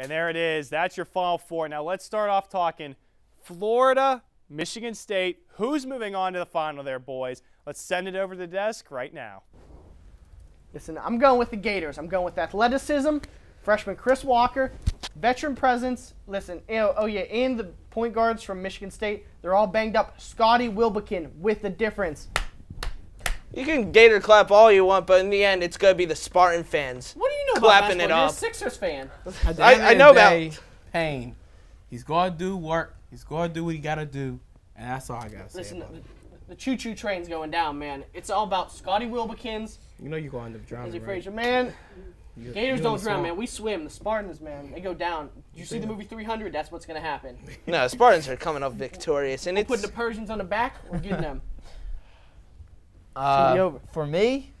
And there it is. That's your final four. Now let's start off talking Florida, Michigan State. Who's moving on to the final there, boys? Let's send it over to the desk right now. Listen, I'm going with the Gators. I'm going with athleticism, freshman Chris Walker, veteran presence. Listen, oh, yeah, and the point guards from Michigan State, they're all banged up. Scottie Wilbekin with the difference. You can Gator clap all you want, but in the end, it's gonna be the Spartan fans. What do you know Clapping about it basketball? You're a up. Sixers fan. I- I the know about- day, Payne. He's gonna do work. He's gonna do what he gotta do, and that's all I gotta say. Listen, the, the choo-choo train's going down, man. It's all about Scottie Wilbekins, You know you're gonna end up drowning. Izzy right? Frazier, man. You- Gators you don't drown, man. We swim. The Spartans, man, they go down. Did you see the movie 300? That's what's gonna happen. No, Spartans are coming up victorious, and Putting it's the Persians on the back, we're getting them. Uh, over. For me,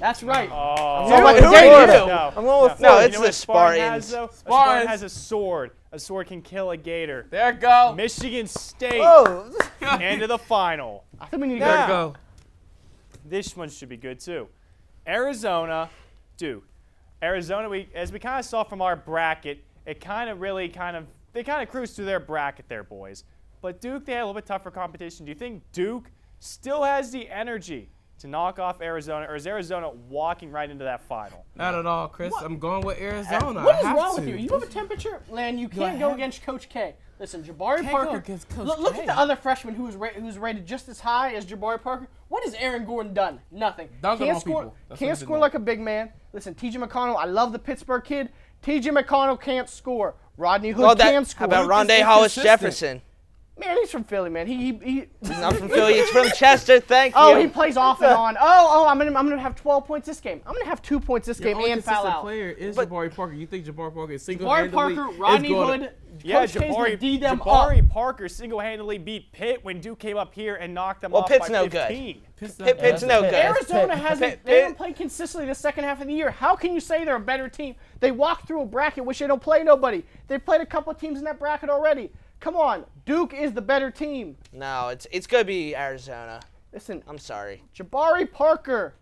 That's right. Oh, Who- What- who who are are you? you? No, I'm going with no. no, You it's know the what Spartan has, Spartans. though? A Spartan Spartans. has a sword. A sword can kill a gator. There it go. Michigan State oh, into the final. I think we need to There go. go. This one should be good too. Arizona, Duke. Arizona, we as we kind of saw from our bracket, it kind of really kind of they kind of cruised through their bracket there, boys. But Duke, they had a little bit tougher competition. Do you think Duke still has the energy to knock off Arizona, or is Arizona walking right into that final? Not at all, Chris. I'm going with Arizona. What I is have wrong to. with you? You have a temperature, man. You can't go have- against Coach K. Listen, Jabari Can't go Parker. against Coach look, look at the other freshman who was ra- who's rated just as high as Jabari Parker. What has Aaron Gordon done? Nothing. Dunking can't on score. people. Can't he's been score like a big man. Listen, T.J. McConnell. I love the Pittsburgh kid. T.J. McConnell can't score. Rodney Hood Well, that, can how score. about Duke Rondae is Hollis inconsistent. Jefferson? Man, he's from Philly, man. He he. he He's not from Philly. He's from Chester. Thank Oh, you. Oh, he plays off and on. Oh, oh, I'm gonna, I'm gonna have 12 points this game. I'm gonna have two points this Your game only and foul out. player is But- Jabari Parker. You think Jabari Parker is single-handedly? Jabari Parker, Rodney Hood, yeah, Coach Jabari, D them Jabari up. Parker single-handedly beat Pitt when Duke came up here and knocked them Well, off Pitt's by no good. 15. Pitt- Pitt's no good. Arizona hasn't. Pitt- They haven't Pitt- played consistently the second half of the year. How can you say they're a better team? They walked through a bracket which they don't play nobody. They played a couple of teams in that bracket already. Come on, Duke is the better team. No, it's it's gonna be Arizona. Listen, I'm sorry. Jabari Parker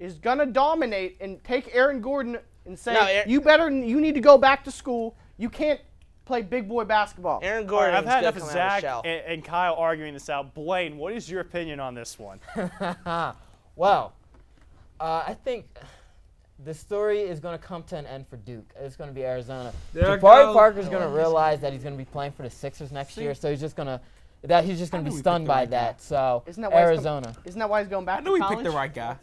is gonna dominate and take Aaron Gordon and say, No, Aaron- "You better, you need to go back to school. You can't play big boy basketball." Aaron All right, Gordon I've had enough of come out of shell. and, and Kyle arguing this out. Blaine, what is your opinion on this one? well, uh, I think the story is going to come to an end for Duke. It's going to be Arizona. There it Jabari goes. Parker's going to oh, realize that he's going to be playing for the Sixers next See? year, so he's just going to that he's just going to be stunned by right guy. that. So Isn't that why com- Arizona, Isn't that why he's going back I to knew he picked the right guy.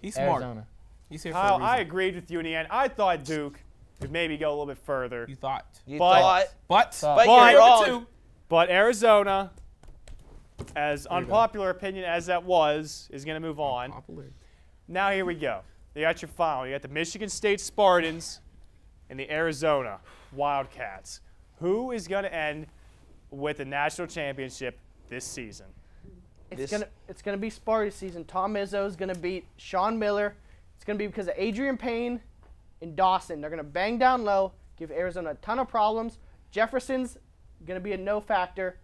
He's smart. Arizona. He's here Kyle, reason. I agreed with you in the end. I thought Duke could maybe go a little bit further. You thought. You but- thought, But, But but But- you're number wrong. two. But Arizona, as you go. unpopular opinion as that was, is going to move on. Popular. Now here we go. You got your final. You got the Michigan State Spartans and the Arizona Wildcats. Who is going to end with the national championship this season? It's This- gonna it's gonna be Sparty season. Tom Izzo is gonna beat Sean Miller. It's gonna be because of Adreian Payne and Dawson. They're gonna bang down low, give Arizona a ton of problems. Jefferson's gonna be a no factor.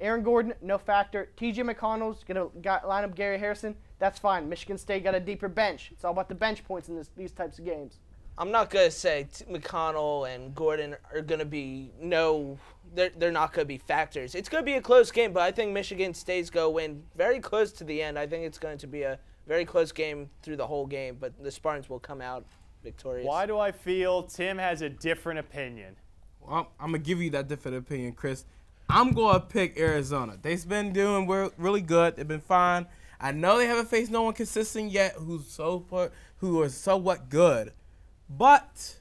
Aaron Gordon, no factor. T.J. McConnell's gonna line up Gary Harrison. That's fine. Michigan State got a deeper bench. It's all about the bench points in this, these types of games. I'm not gonna say t- McConnell and Gordon are gonna be no. They're they're not gonna be factors. It's gonna be a close game, but I think Michigan State's gonna win very close to the end. I think it's going to be a very close game through the whole game, but the Spartans will come out victorious. Why do I feel Tim has a different opinion? Well, I'm gonna give you that different opinion, Chris. I'm gonna pick Arizona. They've been doing really good. They've been fine. I know they haven't faced no one consistent yet who's so far, who are somewhat good, but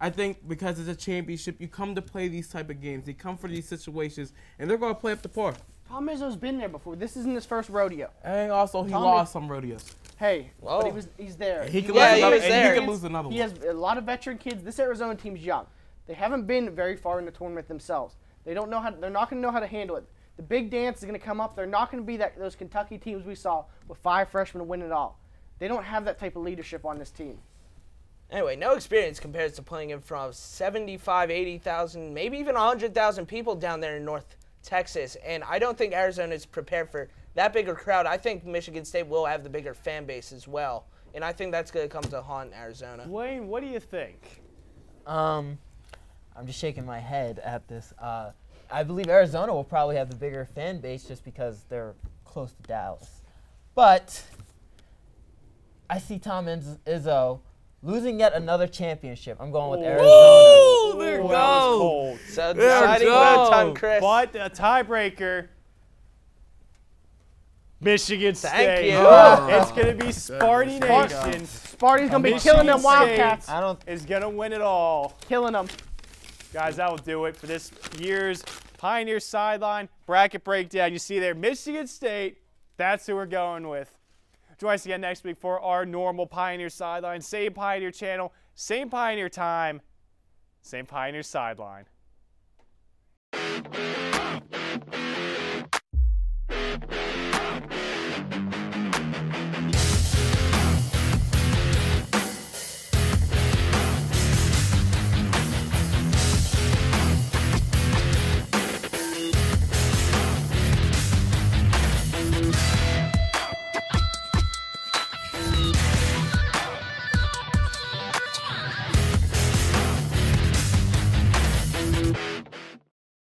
I think because it's a championship, you come to play these type of games. They come for these situations, and they're gonna play up to par. Tom Izzo's been there before. This isn't his first rodeo. And also, he Tommy- lost some rodeos. Hey, but he was he's there. He can Yeah, lose he another, was and there. he can lose another He one. has a lot of veteran kids. This Arizona team's young. They haven't been very far in the tournament themselves. They don't know how. They're not going to know how to handle it. The big dance is going to come up. They're not going to be that those Kentucky teams we saw with five freshmen win it all. They don't have that type of leadership on this team. Anyway, no experience compares to playing in front of 75, 80,000, maybe even 100,000 people down there in North Texas. And I don't think Arizona is prepared for that bigger crowd. I think Michigan State will have the bigger fan base as well and I think that's going to come to haunt Arizona. Wayne, what do you think? Um, I'm just shaking my head at this. Uh, I believe Arizona will probably have the bigger fan base just because they're close to Dallas. But I see Tom Iz- Izzo losing yet another championship. I'm going with Arizona. Oh, there Ooh, it goes. So There deciding we votes. Chris. But a tiebreaker. Michigan Thank State. you. Ah. It's going to be Sparty Spart- Nation Sparty's gonna be killing them State. Wildcats, I don't. is going to win it all. killing them. Guys, that will do it for this year's Pioneer Sideline Bracket Breakdown. You see there, Michigan State, that's who we're going with. Join us again next week for our normal Pioneer Sideline. Same Pioneer channel, same Pioneer time, same Pioneer Sideline.